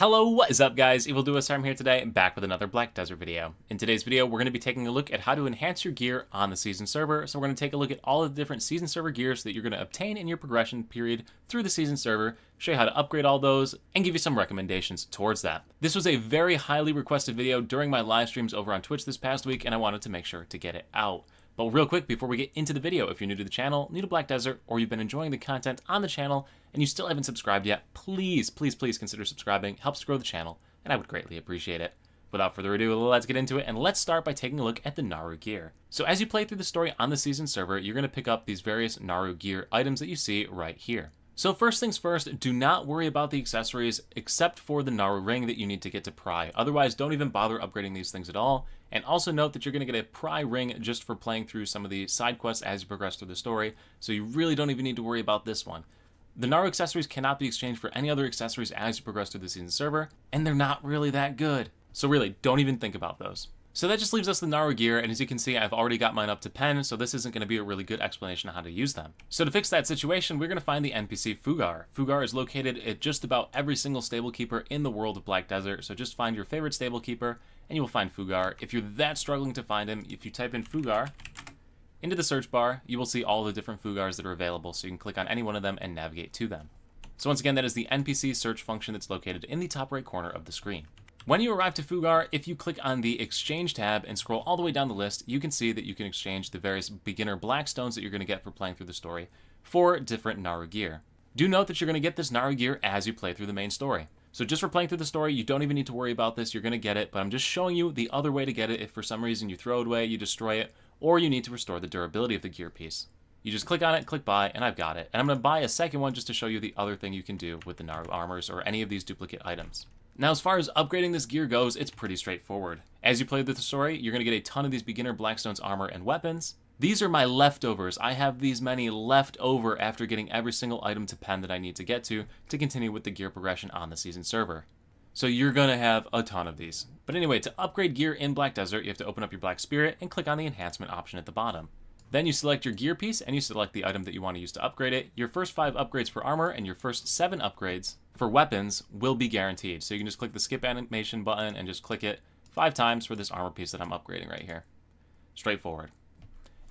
Hello, what is up guys? EvilDoUsHarm here today, back with another Black Desert video. In today's video, we're going to be taking a look at how to enhance your gear on the season server. So we're going to take a look at all of the different season server gears that you're going to obtain in your progression period through the season server, show you how to upgrade all those, and give you some recommendations towards that. This was a very highly requested video during my live streams over on Twitch this past week, and I wanted to make sure to get it out. But real quick, before we get into the video, if you're new to the channel, new to Black Desert, or you've been enjoying the content on the channel, and you still haven't subscribed yet, please, please, please consider subscribing. It helps grow the channel, and I would greatly appreciate it. Without further ado, let's get into it, and let's start by taking a look at the Naru gear. So as you play through the story on the season server, you're going to pick up these various Naru gear items that you see right here. So first things first, do not worry about the accessories except for the Naru ring that you need to get to Pry. Otherwise, don't even bother upgrading these things at all. And also note that you're going to get a Pry ring just for playing through some of the side quests as you progress through the story, so you really don't even need to worry about this one. The Naru accessories cannot be exchanged for any other accessories as you progress through the season server, and they're not really that good. So really, don't even think about those. So that just leaves us the Naru gear, and as you can see, I've already got mine up to pen, so this isn't going to be a really good explanation of how to use them. So to fix that situation, we're going to find the NPC Fughar. Fughar is located at just about every single stable keeper in the world of Black Desert, so just find your favorite stable keeper, and you will find Fughar. If you're that struggling to find him, if you type in Fughar into the search bar, you will see all the different Fughars that are available, so you can click on any one of them and navigate to them. So once again, that is the NPC search function that's located in the top right corner of the screen. When you arrive to Fughar, if you click on the Exchange tab and scroll all the way down the list, you can see that you can exchange the various beginner Blackstones that you're going to get for playing through the story for different Naru gear. Do note that you're going to get this Naru gear as you play through the main story. So just for playing through the story, you don't even need to worry about this, you're going to get it, but I'm just showing you the other way to get it if for some reason you throw it away, you destroy it, or you need to restore the durability of the gear piece. You just click on it, click buy, and I've got it. And I'm going to buy a second one just to show you the other thing you can do with the Naru armors or any of these duplicate items. Now, as far as upgrading this gear goes, it's pretty straightforward. As you play through the story, you're going to get a ton of these beginner Blackstone's armor and weapons. These are my leftovers. I have these many left over after getting every single item to pen that I need to get to to continue with the gear progression on the season server. So you're going to have a ton of these. But anyway, to upgrade gear in Black Desert, you have to open up your Black Spirit and click on the enhancement option at the bottom. Then you select your gear piece and you select the item that you want to use to upgrade it. Your first five upgrades for armor and your first seven upgrades for weapons will be guaranteed. So you can just click the skip animation button and just click it five times for this armor piece that I'm upgrading right here. Straightforward.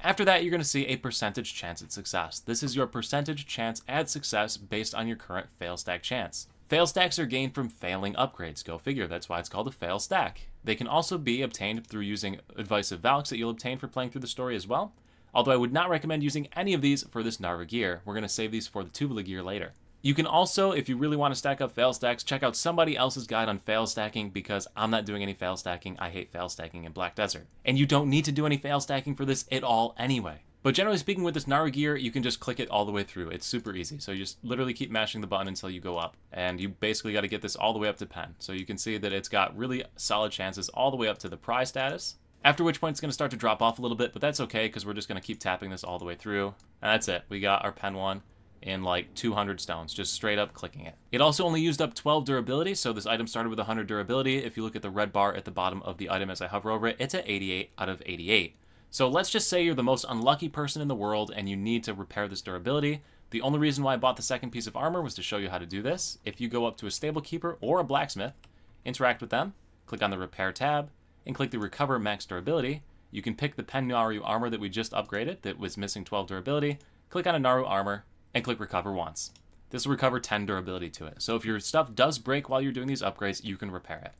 After that, you're going to see a percentage chance at success. This is your percentage chance at success based on your current fail stack chance. Fail stacks are gained from failing upgrades. Go figure, that's why it's called a fail stack. They can also be obtained through using Advice of Valks that you'll obtain for playing through the story as well. Although I would not recommend using any of these for this Naru gear. We're going to save these for the Tuvala gear later. You can also, if you really want to stack up fail stacks, check out somebody else's guide on fail stacking because I'm not doing any fail stacking. I hate fail stacking in Black Desert. And you don't need to do any fail stacking for this at all anyway. But generally speaking, with this Naru gear, you can just click it all the way through. It's super easy. So you just literally keep mashing the button until you go up. And you basically got to get this all the way up to pen. So you can see that it's got really solid chances all the way up to the prize status. After which point it's going to start to drop off a little bit, but that's okay because we're just going to keep tapping this all the way through. And that's it. We got our pen one in like 200 stones, just straight up clicking it. It also only used up 12 durability, so this item started with 100 durability. If you look at the red bar at the bottom of the item as I hover over it, it's at 88 out of 88. So let's just say you're the most unlucky person in the world and you need to repair this durability. The only reason why I bought the second piece of armor was to show you how to do this. If you go up to a stable keeper or a blacksmith, interact with them, click on the repair tab, and click the recover max durability, you can pick the Pen Naru armor that we just upgraded that was missing 12 durability, click on a Naru armor, and click recover once. This will recover 10 durability to it. So if your stuff does break while you're doing these upgrades, you can repair it.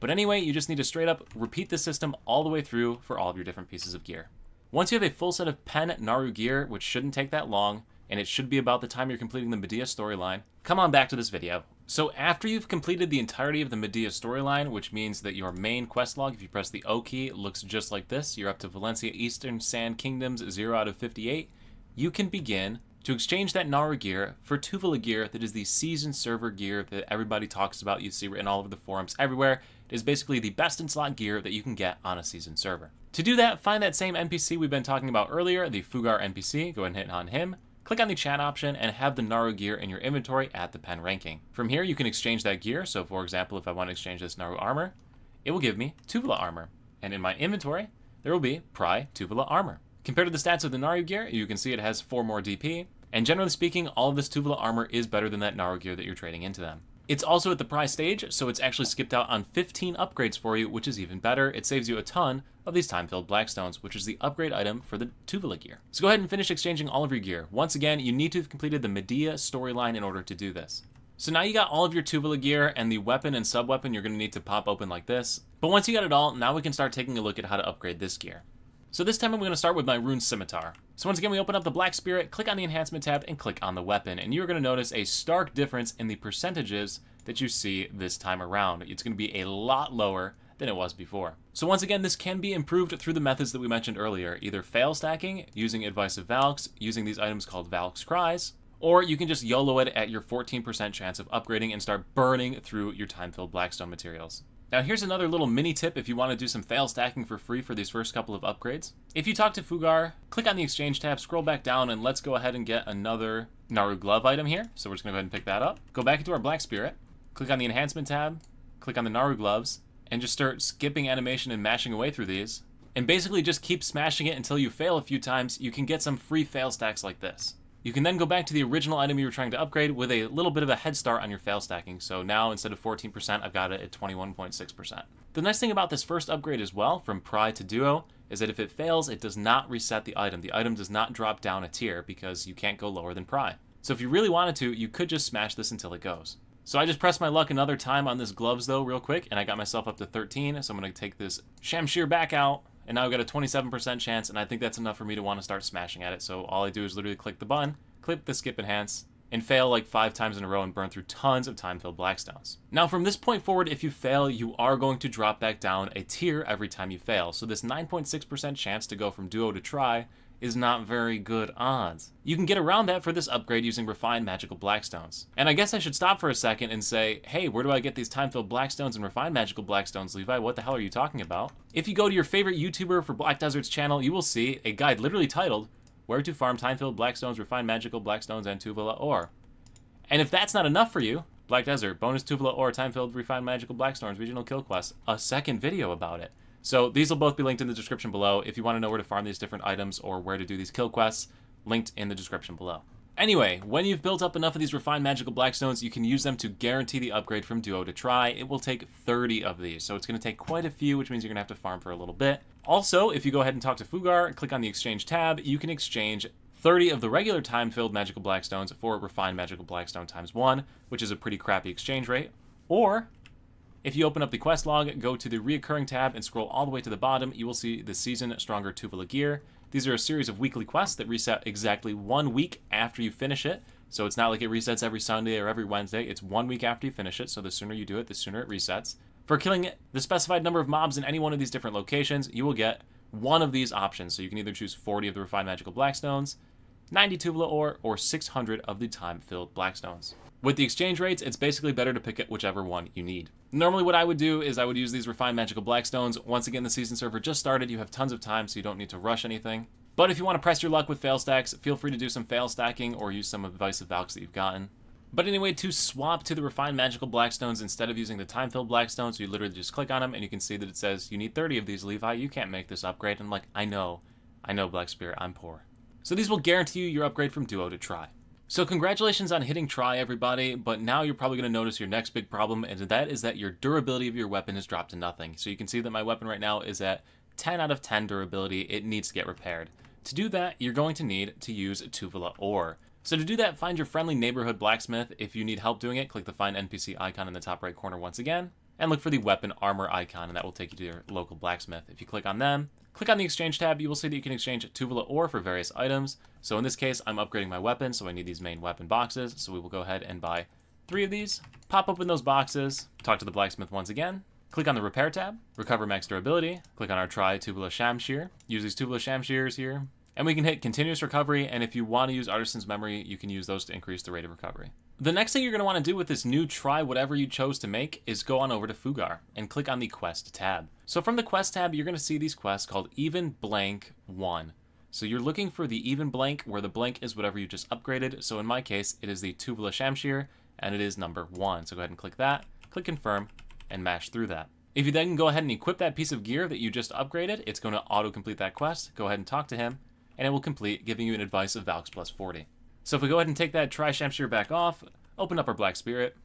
But anyway, you just need to straight up repeat the system all the way through for all of your different pieces of gear. Once you have a full set of Pen Naru gear, which shouldn't take that long, and it should be about the time you're completing the Medea storyline, come on back to this video. So after you've completed the entirety of the Medea storyline, which means that your main quest log, if you press the O key, looks just like this. You're up to Valencia Eastern Sand Kingdoms 0 out of 58. You can begin to exchange that Naru gear for Tuvala gear that is the season server gear that everybody talks about, you see written all over the forums everywhere. It is basically the best in slot gear that you can get on a season server. To do that, find that same NPC we've been talking about earlier, the Fughar NPC, go ahead and hit on him, click on the chat option, and have the Naru gear in your inventory at the pen ranking. From here, you can exchange that gear, so for example, if I want to exchange this Naru armor, it will give me Tuvala armor, and in my inventory, there will be Pry Tuvala armor. Compared to the stats of the Naru gear, you can see it has 4 more DP, and generally speaking, all of this Tuvala armor is better than that Naru gear that you're trading into them. It's also at the prize stage, so it's actually skipped out on 15 upgrades for you, which is even better. It saves you a ton of these time-filled Blackstones, which is the upgrade item for the Tuvala gear. So go ahead and finish exchanging all of your gear. Once again, you need to have completed the Medea storyline in order to do this. So now you got all of your Tuvala gear and the weapon and sub-weapon you're going to need to pop open like this. But once you got it all, now we can start taking a look at how to upgrade this gear. So this time I'm going to start with my Rune Scimitar. So once again, we open up the Black Spirit, click on the Enhancement tab, and click on the weapon. And you're going to notice a stark difference in the percentages that you see this time around. It's going to be a lot lower than it was before. So once again, this can be improved through the methods that we mentioned earlier, either fail stacking, using Advice of Valks, using these items called Valk's Cries, or you can just YOLO it at your 14% chance of upgrading and start burning through your time-filled Blackstone materials. Now here's another little mini tip if you want to do some fail stacking for free for these first couple of upgrades. If you talk to Fughar, click on the exchange tab, scroll back down, and let's go ahead and get another Naru glove item here. So we're just going to go ahead and pick that up. Go back into our Black Spirit, click on the enhancement tab, click on the Naru gloves, and just start skipping animation and mashing away through these. And basically just keep smashing it until you fail a few times, you can get some free fail stacks like this. You can then go back to the original item you were trying to upgrade with a little bit of a head start on your fail stacking. So now instead of 14%, I've got it at 21.6%. The nice thing about this first upgrade as well, from Pry to Duo, is that if it fails, it does not reset the item. The item does not drop down a tier because you can't go lower than Pry. So if you really wanted to, you could just smash this until it goes. So I just pressed my luck another time on this gloves though real quick, and I got myself up to 13, so I'm to take this Shamshir back out, and now I've got a 27% chance, and I think that's enough for me to want to start smashing at it. So all I do is literally click the button, click the skip enhance, and fail like five times in a row and burn through tons of time-filled blackstones. Now from this point forward, if you fail, you are going to drop back down a tier every time you fail. So this 9.6% chance to go from duo to try is not very good odds. You can get around that for this upgrade using refined magical blackstones. And I guess I should stop for a second and say, hey, where do I get these time-filled blackstones and refined magical blackstones, Levi? What the hell are you talking about? If you go to your favorite YouTuber for Black Desert's channel, you will see a guide literally titled, Where to Farm Time-Filled Blackstones, Refined Magical Blackstones, and Tuvala Ore. And if that's not enough for you, Black Desert, bonus Tuvala Ore, Time-Filled Refined Magical Blackstones, Regional Kill Quest, a second video about it. So these will both be linked in the description below if you want to know where to farm these different items or where to do these kill quests, linked in the description below. Anyway, when you've built up enough of these refined magical blackstones, you can use them to guarantee the upgrade from Duo to Try. It will take 30 of these, so it's going to take quite a few, which means you're going to have to farm for a little bit. Also, if you go ahead and talk to Fughar, and click on the exchange tab, you can exchange 30 of the regular time-filled magical blackstones for refined magical blackstone times 1, which is a pretty crappy exchange rate. Or if you open up the quest log, go to the reoccurring tab and scroll all the way to the bottom, you will see the Season Stronger Tuvala gear. These are a series of weekly quests that reset exactly one week after you finish it. So it's not like it resets every Sunday or every Wednesday. It's one week after you finish it, so the sooner you do it, the sooner it resets. For killing the specified number of mobs in any one of these different locations, you will get one of these options. So you can either choose 40 of the Refined Magical Blackstones, 90 Tuvala ore, or 600 of the time-filled Blackstones. With the exchange rates, it's basically better to pick whichever one you need. Normally what I would do is I would use these refined magical blackstones. Once again, the season server just started. You have tons of time, so you don't need to rush anything. But if you want to press your luck with fail stacks, feel free to do some fail stacking or use some advice of Valks that you've gotten. But anyway, to swap to the refined magical blackstones instead of using the time-filled blackstones, you literally just click on them and you can see that it says, you need 30 of these, Levi, you can't make this upgrade. And I'm like, I know, I know, Black Spirit, I'm poor. So these will guarantee you your upgrade from Duo to Try. So congratulations on hitting try, everybody, but now you're probably going to notice your next big problem, and that is that your durability of your weapon has dropped to nothing. So you can see that my weapon right now is at 10 out of 10 durability. It needs to get repaired. To do that, you're going to need to use Tuvala Ore. So to do that, find your friendly neighborhood blacksmith. If you need help doing it, click the Find NPC icon in the top right corner once again, and look for the weapon armor icon, and that will take you to your local blacksmith. If you click on them, Click on the exchange tab, you will see that you can exchange Tuvala ore for various items. So in this case, I'm upgrading my weapon, so I need these main weapon boxes. So we will go ahead and buy three of these, pop open those boxes, talk to the blacksmith once again, click on the repair tab, recover max durability, click on our try Tuvala Shamshir, use these Tuvala Shamshirs here, and we can hit continuous recovery, and if you want to use Artisan's Memory, you can use those to increase the rate of recovery. The next thing you're going to want to do with this new try whatever you chose to make is go on over to Fughar and click on the quest tab. So from the quest tab, you're going to see these quests called Even Blank 1. So you're looking for the Even Blank where the blank is whatever you just upgraded. So in my case, it is the Tuvala Shamshir and it is number 1. So go ahead and click that, click confirm, and mash through that. If you then go ahead and equip that piece of gear that you just upgraded, it's going to auto-complete that quest. Go ahead and talk to him, and it will complete, giving you an advice of Valks plus 40. So if we go ahead and take that Tri Shamshir back off, open up our Black Spirit,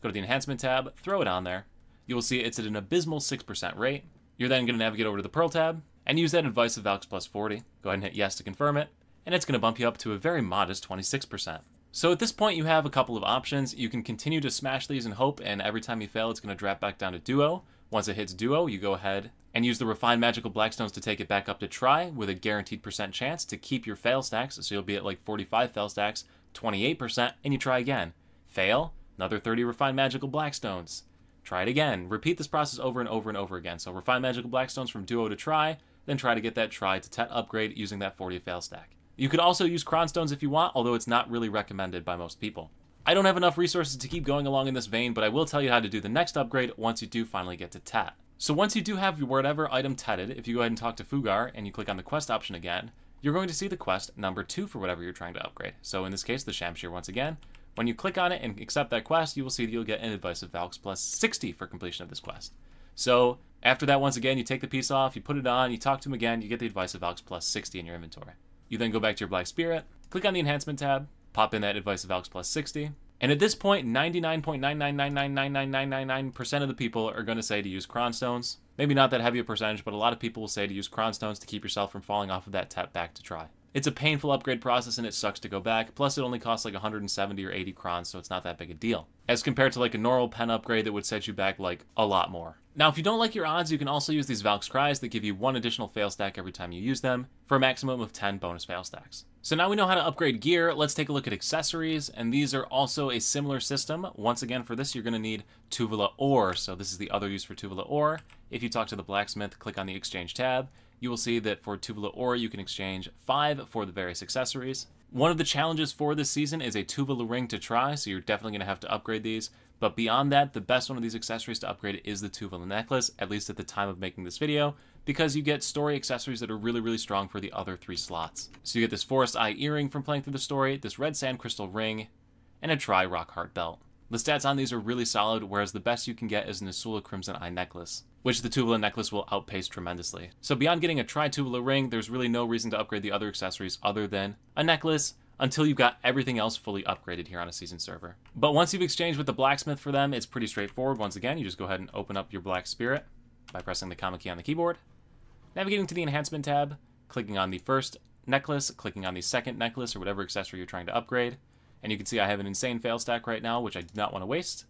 go to the Enhancement tab, throw it on there. You will see it's at an abysmal 6% rate. You're then going to navigate over to the Pearl tab and use that Advice of Valks plus 40. Go ahead and hit yes to confirm it, and it's going to bump you up to a very modest 26%. So at this point, you have a couple of options. You can continue to smash these and hope, and every time you fail, it's going to drop back down to duo. Once it hits duo, you go ahead and use the refined magical blackstones to take it back up to try with a guaranteed percent chance to keep your fail stacks. So you'll be at like 45 fail stacks, 28%, and you try again. Fail, another 30 refined magical blackstones. Try it again. Repeat this process over and over and over again. So refine magical blackstones from duo to try, then try to get that try to tet upgrade using that 40 fail stack. You could also use Cronstones if you want, although it's not really recommended by most people. I don't have enough resources to keep going along in this vein, but I will tell you how to do the next upgrade once you do finally get to Tet. So once you do have your whatever item tetted, if you go ahead and talk to Fughar and you click on the quest option again, you're going to see the quest number two for whatever you're trying to upgrade. So in this case, the Shamshir once again. When you click on it and accept that quest, you will see that you'll get an Advice of Valks plus 60 for completion of this quest. So after that, once again, you take the piece off, you put it on, you talk to him again, you get the Advice of Valks plus 60 in your inventory. You then go back to your Black Spirit, click on the Enhancement tab, pop in that Advice of Valks plus 60, and at this point, 99.999999999% of the people are going to say to use Cronstones. Maybe not that heavy a percentage, but a lot of people will say to use Cronstones to keep yourself from falling off of that tet back to try. It's a painful upgrade process and it sucks to go back, plus it only costs like 170 or 80 crons, so it's not that big a deal. As compared to like a normal pen upgrade that would set you back like a lot more. Now, if you don't like your odds, you can also use these Valk's Cries that give you one additional fail stack every time you use them, for a maximum of 10 bonus fail stacks. So now we know how to upgrade gear, let's take a look at accessories, and these are also a similar system. Once again, for this, you're going to need Tuvala Ore, so this is the other use for Tuvala Ore. If you talk to the blacksmith, click on the Exchange tab, you will see that for Tuvala Ore, you can exchange 5 for the various accessories. One of the challenges for this season is a Tuvala ring to try, so you're definitely going to have to upgrade these. But beyond that, the best one of these accessories to upgrade is the Tuvala necklace, at least at the time of making this video, because you get story accessories that are really, really strong for the other three slots. So you get this Forest Eye earring from playing through the story, this Red Sand Crystal ring, and a Tri Rock Heart belt. The stats on these are really solid, whereas the best you can get is an Asula Crimson Eye necklace, which the Tuvala necklace will outpace tremendously. So beyond getting a Tri-Tuvala ring, there's really no reason to upgrade the other accessories other than a necklace, until you've got everything else fully upgraded here on a season server. But once you've exchanged with the blacksmith for them, it's pretty straightforward. Once again, you just go ahead and open up your black spirit by pressing the comma key on the keyboard, navigating to the enhancement tab, clicking on the first necklace, clicking on the second necklace or whatever accessory you're trying to upgrade, and you can see I have an insane fail stack right now, which I do not want to waste.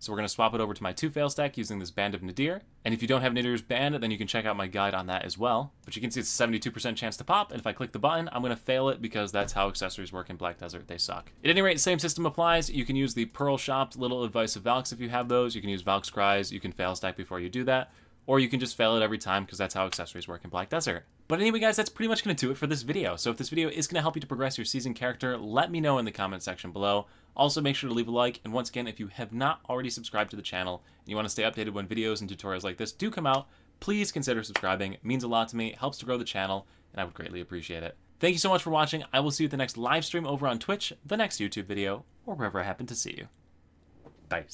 So we're going to swap it over to my 2 fail stack using this Band of Nadir. And if you don't have Nadir's Band, then you can check out my guide on that as well. But you can see it's a 72% chance to pop, and if I click the button, I'm going to fail it because that's how accessories work in Black Desert. They suck. At any rate, same system applies. You can use the Pearl Shop Little Advice of Valks if you have those. You can use Valk's Cries. You can fail stack before you do that or you can just fail it every time because that's how accessories work in Black Desert. But anyway, guys, that's pretty much going to do it for this video. So if this video is going to help you to progress your season character, let me know in the comment section below. Also, make sure to leave a like, and once again, if you have not already subscribed to the channel and you want to stay updated when videos and tutorials like this do come out, please consider subscribing. It means a lot to me, helps to grow the channel, and I would greatly appreciate it. Thank you so much for watching. I will see you at the next live stream over on Twitch, the next YouTube video, or wherever I happen to see you. Bye.